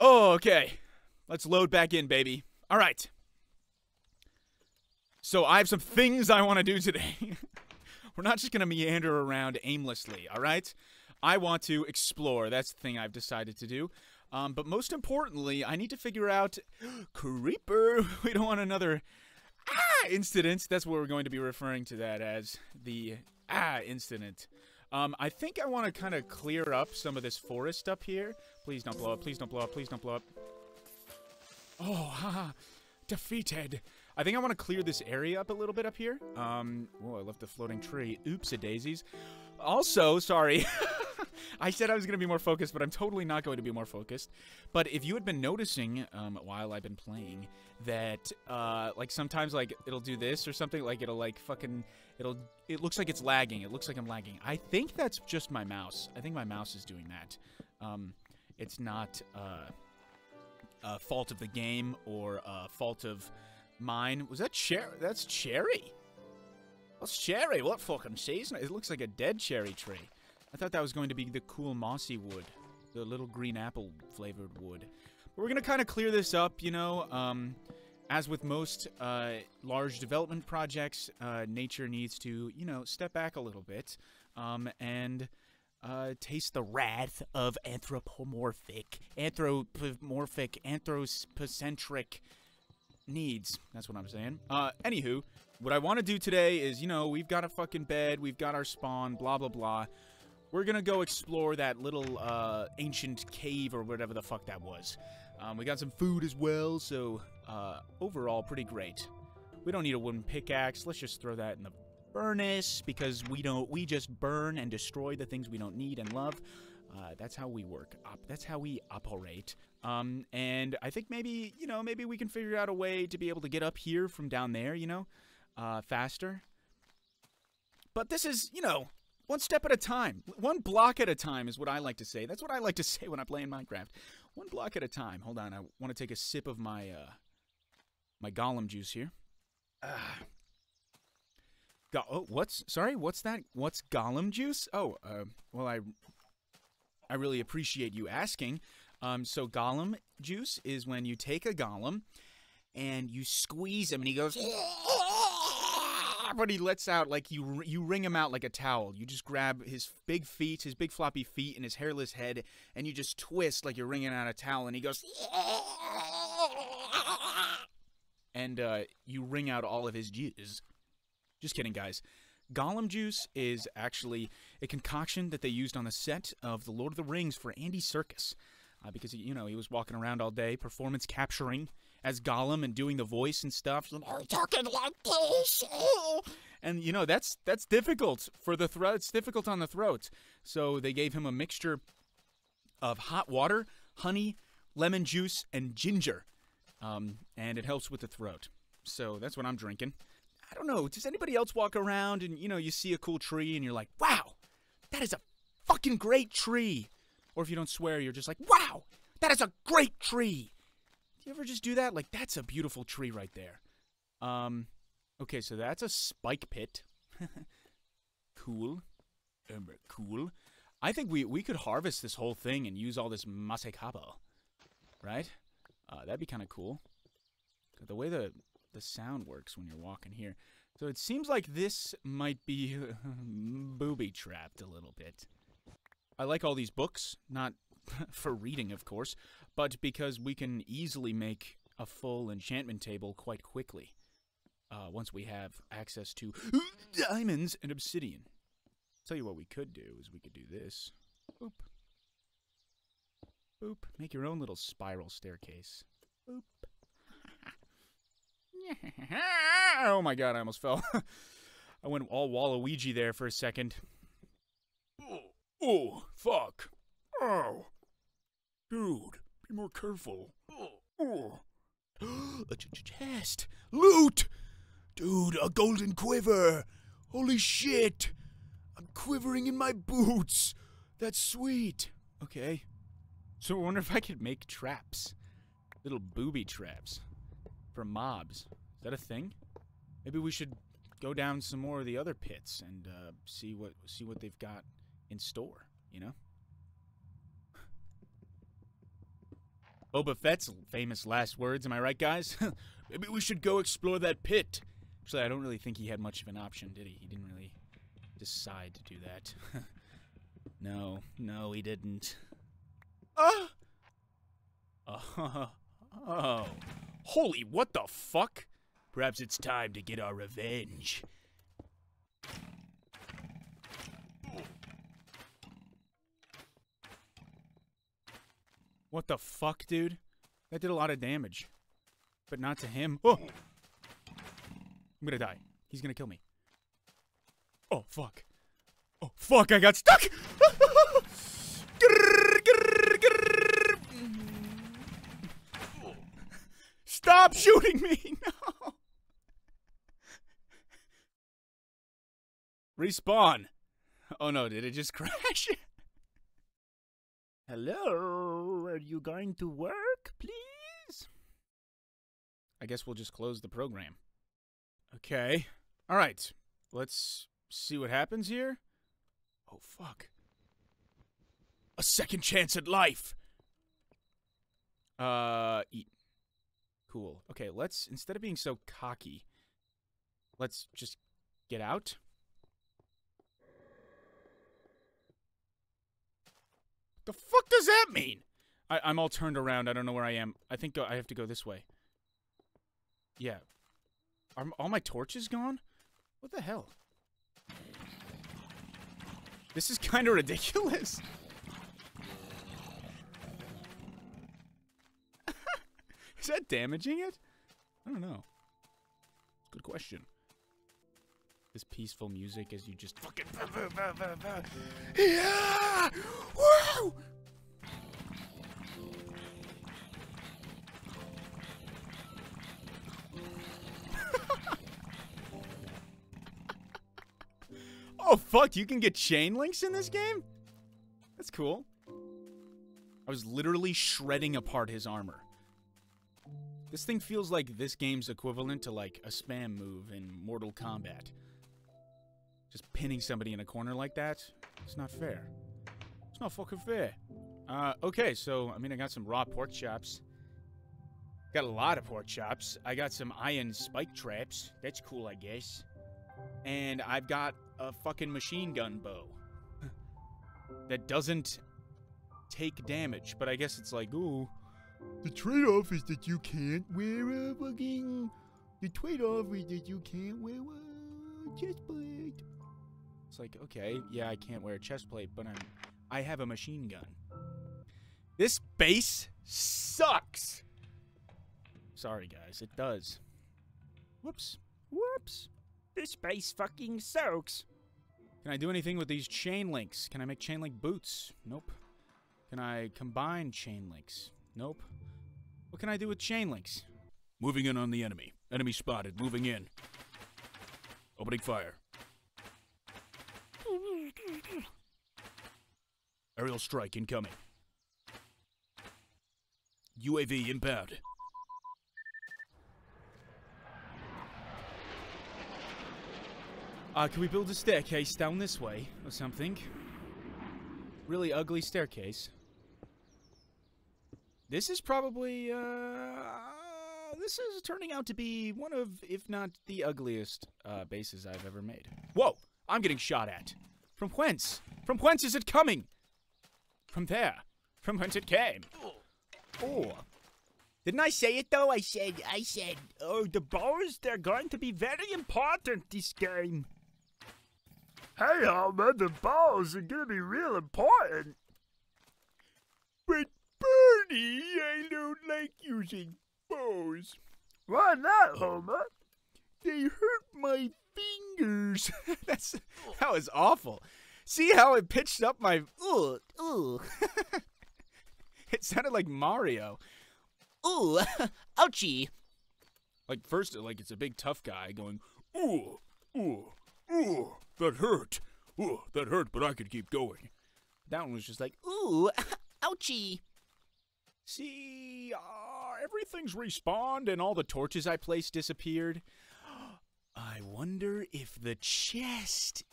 Oh, okay. Let's load back in, baby. All right. So I have some things I want to do today. We're not just going to meander around aimlessly, all right? I want to explore. That's the thing I've decided to do. Um, but most importantly, I need to figure out creeper. We don't want another ah incident. That's what we're going to be referring to that as the ah incident. Um, I think I want to kind of clear up some of this forest up here. Please don't blow up. Please don't blow up. Please don't blow up. Oh, haha. Defeated. I think I want to clear this area up a little bit up here. Um, oh, I left a floating tree. Oops, a daisies. Also, sorry. I said I was going to be more focused, but I'm totally not going to be more focused. But if you had been noticing um, while I've been playing that, uh, like sometimes like it'll do this or something, like it'll like fucking, it'll, it looks like it's lagging. It looks like I'm lagging. I think that's just my mouse. I think my mouse is doing that. Um, it's not uh, a fault of the game or a fault of mine. Was that cherry? That's cherry. What's cherry? What fucking season? It looks like a dead cherry tree. I thought that was going to be the cool mossy wood. The little green apple flavored wood. But we're going to kind of clear this up, you know. Um, as with most uh, large development projects, uh, nature needs to, you know, step back a little bit um, and uh, taste the wrath of anthropomorphic, anthropomorphic, anthropocentric needs. That's what I'm saying. Uh, anywho, what I want to do today is, you know, we've got a fucking bed, we've got our spawn, blah, blah, blah. We're gonna go explore that little, uh, ancient cave or whatever the fuck that was. Um, we got some food as well, so, uh, overall, pretty great. We don't need a wooden pickaxe. Let's just throw that in the furnace because we don't, we just burn and destroy the things we don't need and love. Uh, that's how we work. Op that's how we operate. Um, and I think maybe, you know, maybe we can figure out a way to be able to get up here from down there, you know, uh, faster. But this is, you know, one step at a time. One block at a time is what I like to say. That's what I like to say when I play in Minecraft. One block at a time. Hold on, I want to take a sip of my, uh, my Golem juice here. Ah. Go oh, what's, sorry, what's that? What's Golem juice? Oh, uh, well, I I really appreciate you asking. Um, so golem juice is when you take a golem and you squeeze him and he goes but he lets out like you you wring him out like a towel. You just grab his big feet, his big floppy feet and his hairless head and you just twist like you're wringing out a towel and he goes and uh, you wring out all of his juice. Just kidding, guys. Gollum juice is actually a concoction that they used on the set of The Lord of the Rings for Andy Serkis. Uh, because, you know, he was walking around all day, performance capturing as Gollum and doing the voice and stuff. talking like this. And, you know, that's that's difficult for the throat. It's difficult on the throat. So they gave him a mixture of hot water, honey, lemon juice, and ginger. Um, and it helps with the throat. So that's what I'm drinking. I don't know. Does anybody else walk around and, you know, you see a cool tree and you're like, wow, that is a fucking great tree? Or if you don't swear, you're just like, wow, that is a great tree. Do you ever just do that? Like, that's a beautiful tree right there. Um, okay, so that's a spike pit. cool. Cool. I think we, we could harvest this whole thing and use all this masekabo. Right? Uh, that'd be kind of cool. The way the the sound works when you're walking here. So it seems like this might be booby trapped a little bit. I like all these books, not for reading, of course, but because we can easily make a full enchantment table quite quickly uh, once we have access to diamonds and obsidian. Tell you what we could do is we could do this. Boop. Boop. Make your own little spiral staircase. Boop. oh my god, I almost fell. I went all Waluigi there for a second. Oh, fuck. Oh. Dude, be more careful. Oh. a ch chest. Loot! Dude, a golden quiver. Holy shit. I'm quivering in my boots. That's sweet. Okay. So I wonder if I could make traps. Little booby traps for mobs. Is that a thing? Maybe we should go down some more of the other pits and uh, see what see what they've got in store. You know. Boba Fett's famous last words, am I right, guys? Maybe we should go explore that pit. Actually, I don't really think he had much of an option, did he? He didn't really decide to do that. no, no, he didn't. Ah! Oh, oh. Holy, what the fuck? Perhaps it's time to get our revenge. What the fuck, dude? That did a lot of damage. But not to him. Oh! I'm gonna die. He's gonna kill me. Oh, fuck. Oh, fuck, I got stuck! Stop shooting me! No! Respawn. Oh no, did it just crash? Hello, are you going to work, please? I guess we'll just close the program. Okay. All right. Let's see what happens here. Oh, fuck. A second chance at life. Uh, eat. Cool. Okay, let's, instead of being so cocky, let's just get out. The fuck does that mean? I, I'm all turned around. I don't know where I am. I think I have to go this way. Yeah. Are all my torches gone? What the hell? This is kind of ridiculous. is that damaging it? I don't know. Good question. This peaceful music as you just fucking. Yeah! Woo! Oh fuck, you can get chain links in this game? That's cool. I was literally shredding apart his armor. This thing feels like this game's equivalent to like a spam move in Mortal Kombat. Just pinning somebody in a corner like that, it's not fair. It's not fucking fair. Uh, okay, so, I mean, I got some raw pork chops. Got a lot of pork chops. I got some iron spike traps. That's cool, I guess. And I've got a fucking machine gun bow. that doesn't take damage, but I guess it's like, ooh. The trade-off is that you can't wear a fucking... The trade-off is that you can't wear a chest plate. It's like, okay, yeah, I can't wear a chest plate, but I'm I have a machine gun. This base sucks. Sorry, guys, it does. Whoops. Whoops. This base fucking sucks. Can I do anything with these chain links? Can I make chain link boots? Nope. Can I combine chain links? Nope. What can I do with chain links? Moving in on the enemy. Enemy spotted. Moving in. Opening fire. Aerial strike incoming. UAV inbound. Uh, can we build a staircase down this way or something? Really ugly staircase. This is probably, uh, this is turning out to be one of, if not the ugliest, uh, bases I've ever made. Whoa! I'm getting shot at. From whence? From whence is it coming? From there. From whence it came. Oh. Didn't I say it though? I said, I said, oh, the bows, they're going to be very important this game. Hey, Alma, the balls are to be real important. But, Bernie, I don't like using bows. Why not, Homer? They hurt my fingers. That's that was awful. See how it pitched up my ooh ooh. it sounded like Mario. Ooh, ouchie. Like first, like it's a big tough guy going ooh ooh ooh that hurt. Ooh that hurt, but I could keep going. That one was just like ooh ouchie. See, uh, everything's respawned and all the torches I placed disappeared. I wonder if the chest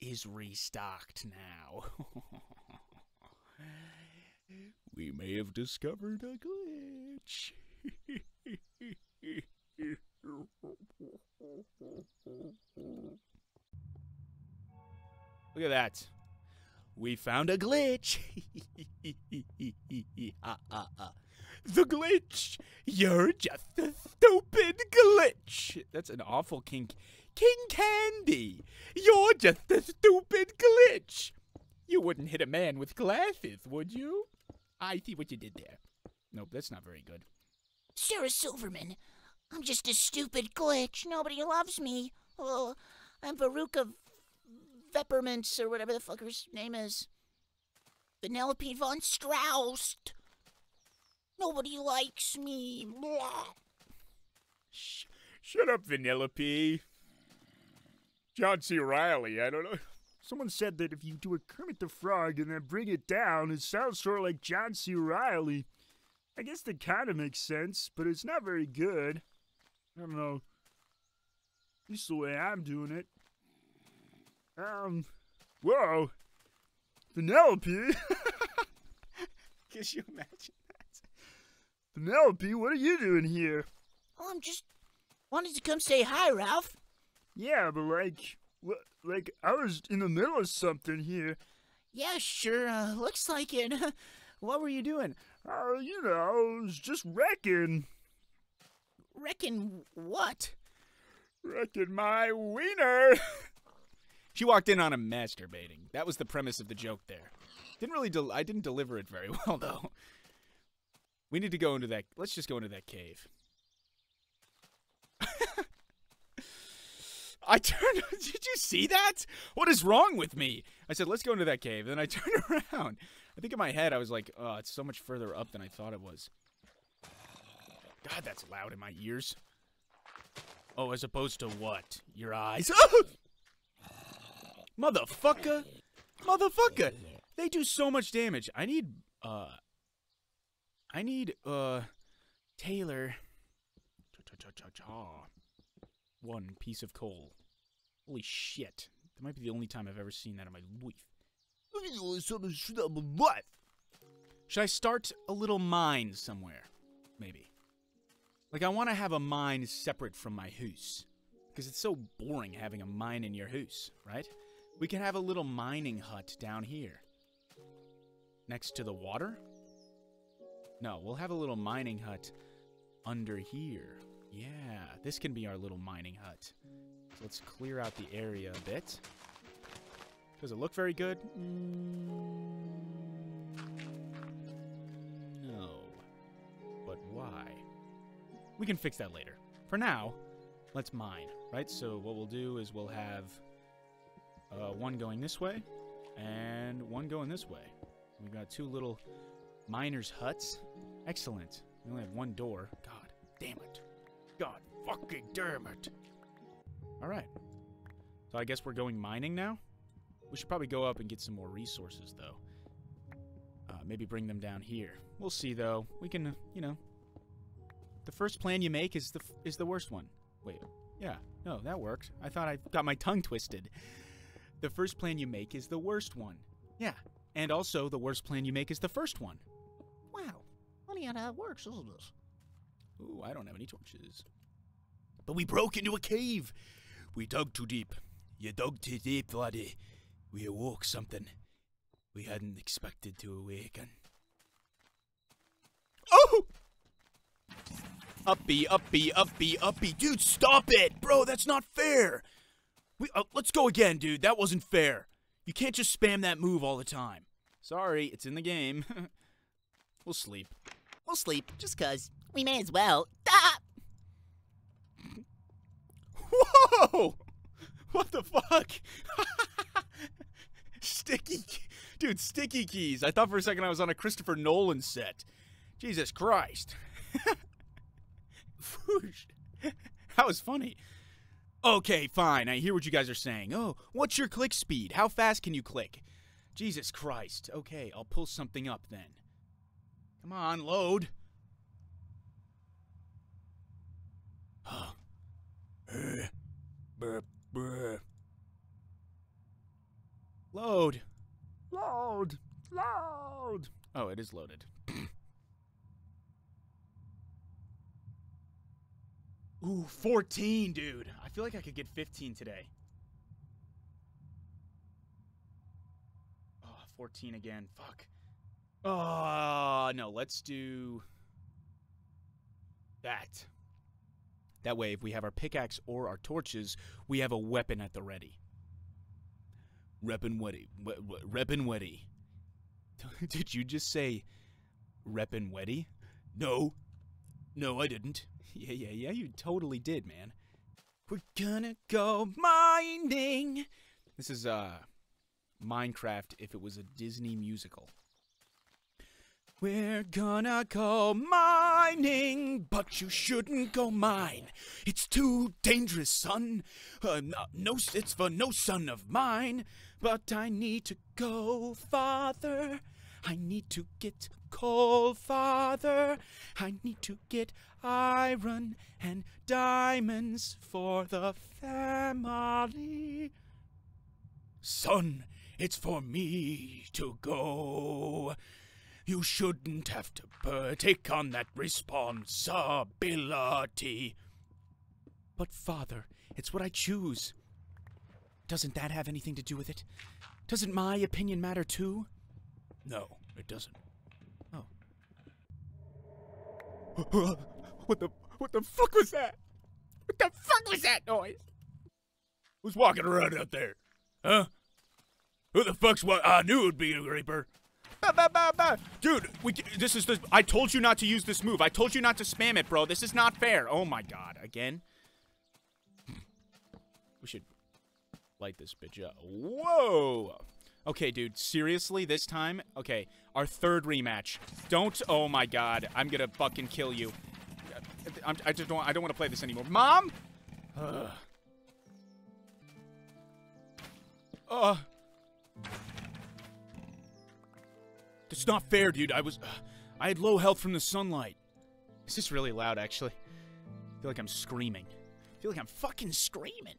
is restocked now. we may have discovered a glitch. Look at that. We found a glitch. the glitch. You're just a stupid glitch. That's an awful King King Candy. You're just a stupid glitch. You wouldn't hit a man with glasses, would you? I see what you did there. Nope, that's not very good. Sarah Silverman, I'm just a stupid glitch. Nobody loves me. Oh, I'm Veruca Peppermints or whatever the fucker's name is. Vanellope von Strauss. Nobody likes me. Blah. Sh- shut up, Vanellope. John C. Reilly, I don't know. Someone said that if you do a Kermit the Frog and then bring it down, it sounds sort of like John C. Reilly. I guess that kind of makes sense, but it's not very good. I don't know. At least the way I'm doing it. Um, whoa. Penelope. Can you imagine that? Penelope, what are you doing here? Oh, I'm just wanted to come say hi, Ralph. Yeah, but like, wh- like I was in the middle of something here. Yeah, sure. Uh, looks like it. what were you doing? Uh, you know, I was just wrecking. Reckon what? Wrecking my wiener. she walked in on him masturbating. That was the premise of the joke there. Didn't really. Del- I didn't deliver it very well though. We need to go into that. Let's just go into that cave. I turned. Did you see that? What is wrong with me? I said, let's go into that cave. Then I turned around. I think in my head I was like, oh, it's so much further up than I thought it was. God, that's loud in my ears. Oh, as opposed to what? Your eyes? Motherfucker! Motherfucker! They do so much damage. I need, uh... I need, uh... Taylor. One piece of coal. Holy shit. That might be the only time I've ever seen that in my life. Should I start a little mine somewhere? Maybe. Like, I want to have a mine separate from my house. Because it's so boring having a mine in your house, right? We can have a little mining hut down here. Next to the water? No, we'll have a little mining hut under here. Yeah, this can be our little mining hut. So let's clear out the area a bit. Does it look very good? Mm, no. But why? We can fix that later. For now, let's mine, right? So what we'll do is we'll have uh, one going this way and one going this way. We've got two little miners' huts. Excellent. We only have one door. God damn it. God fucking damn it. All right. So I guess we're going mining now? We should probably go up and get some more resources, though. Uh, maybe bring them down here. We'll see, though. We can, uh, you know. The first plan you make is the is the worst one. Wait, yeah, no, that worked. I thought I got my tongue twisted. The first plan you make is the worst one. Yeah, and also the worst plan you make is the first one. Wow. Funny how that works, isn't it? Ooh, I don't have any torches. But we broke into a cave. We dug too deep. You dug too deep, laddie. We awoke something we hadn't expected to awaken. Oh! Uppy, uppy, uppy, uppy. Dude, stop it! Bro, that's not fair! We, uh, let's go again, dude. That wasn't fair. You can't just spam that move all the time. Sorry, it's in the game. we'll sleep. We'll sleep, just cuz. We may as well. Ah! Whoa! What the fuck? sticky, dude, sticky keys. I thought for a second I was on a Christopher Nolan set. Jesus Christ. That was funny. Okay, fine. I hear what you guys are saying. Oh, what's your click speed? How fast can you click? Jesus Christ. Okay, I'll pull something up then. Come on, load. Load. Load! Load! Oh, it is loaded. Ooh, 14, dude. I feel like I could get 15 today. Oh, 14 again. Fuck. Oh, no. Let's do that. That way, if we have our pickaxe or our torches, we have a weapon at the ready. Reppin' Weddy. We- we- Reppin' Weddy. Did you just say Reppin' Weddy? No. No, I didn't. Yeah, yeah, yeah, you totally did, man. We're gonna go mining. This is uh Minecraft if it was a Disney musical. We're gonna go mining, but you shouldn't go mine. It's too dangerous, son. Uh, no, no, it's for no son of mine. But I need to go farther. I need to get coal Father. I need to get iron and diamonds for the family. Son, it's for me to go. You shouldn't have to take on that responsibility. But, Father, it's what I choose. Doesn't that have anything to do with it? Doesn't my opinion matter too? No, it doesn't. Oh. What the what the fuck was that? What the fuck was that noise? Who's walking around out there? Huh? Who the fuck's what? I knew it would be a reaper. Ba, ba, ba, ba. Dude, we, this is the. I told you not to use this move. I told you not to spam it, bro. This is not fair. Oh my god. Again? We should light this bitch up. Whoa! Okay, dude, seriously, this time? Okay, our third rematch. Don't, oh my god, I'm gonna fucking kill you. I'm, I just don't, I don't want to play this anymore. Mom? Ugh. It's not fair, dude. I was, uh, I had low health from the sunlight. Is this really loud, actually? I feel like I'm screaming. I feel like I'm fucking screaming.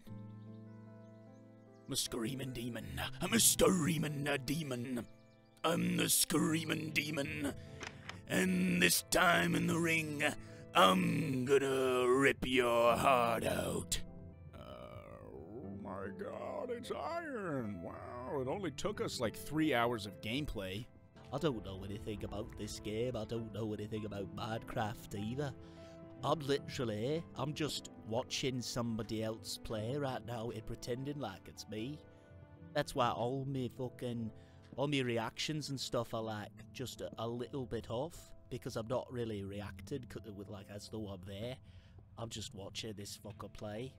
I'm a screaming demon. I'm a screaming demon. I'm the screaming demon. And this time in the ring, I'm gonna rip your heart out. oh my god, it's iron. Wow, it only took us like three hours of gameplay. I don't know anything about this game. I don't know anything about Minecraft either. I'm literally, I'm just watching somebody else play right now and pretending like it's me. That's why all me fucking, all me reactions and stuff are like just a, a little bit off because I'm not really 'cause- with like as though I'm there. I'm just watching this fucker play.